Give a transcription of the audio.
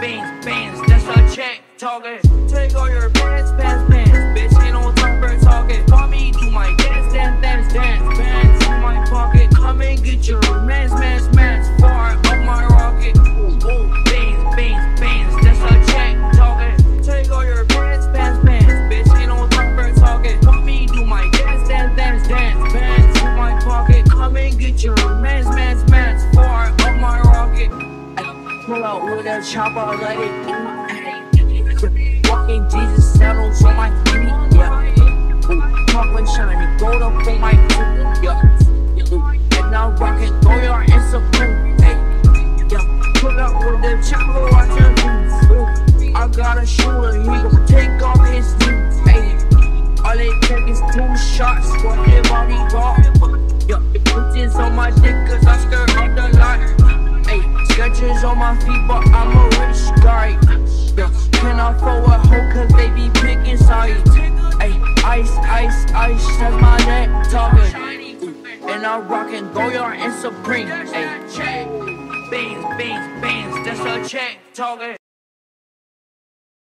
beans, beans, that's a check talking. Take all your friends, pants, pants, bitch, ain't no time for talking. Call me, to my dance, dance, dance, dance, pants in my pocket. Come and get your man's, man's, man's. out with a chopper like yeah. Walking Jesus sandals on my feet, yeah. Talking shiny gold up on my feet, yeah. And I'm rocking Goyard and some food, hey. Yeah. Put up with a chopper like I got a shooter, he gon' take off his suit, hey. All they take is two shots, what they body got. Yeah, it this on my dick on but I'm a rich guy. Can I throw a hoe, cause they be big inside. Ice, ice, ice, that's my neck talking. And I rockin' Goyard and Supreme. Ayy, check. Beans, beans, beans, that's a check talking.